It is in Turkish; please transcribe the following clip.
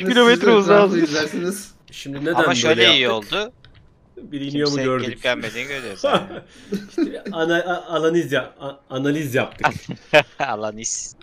3 kilometre uzağa Siz izlersiniz. Şimdi neden Ama böyle şöyle iyi yaptık? oldu. Bir iniyor mu Kimse gördük. gelip gelmediğini görüyoruz. abi. işte bir ana, a- analiz, ya, a- analiz yaptık. Alanis.